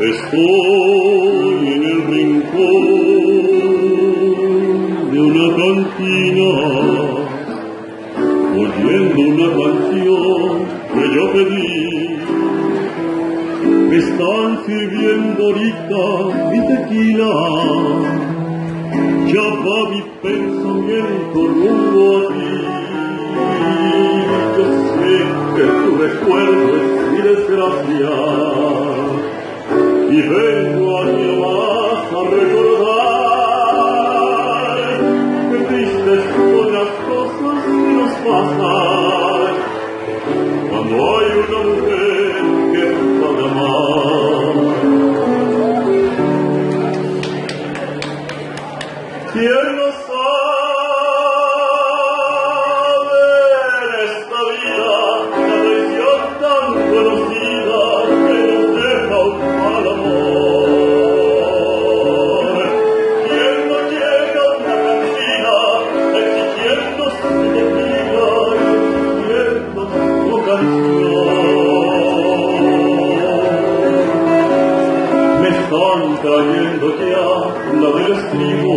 Estoy en el rincón de una cantina, oyendo una canción que yo pedí. Están sirviendo ahorita mi tequila, ya va mi pensamiento rumbo a ti. Yo sé que tu recuerdo es mi desgracia. Y vengo aquí más a recordar que tristes son las cosas que nos pasan. Cuando hay una mujer trayendo ya la del estribo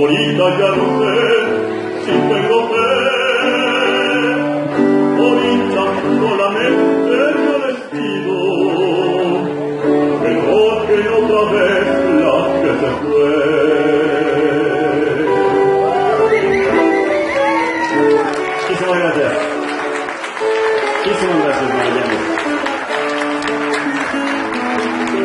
Ahorita ya no sé si tengo fe. Ahorita solamente yo les pido que toquen otra vez la que se fue. Muchísimas gracias. Muchísimas gracias, Magallanes.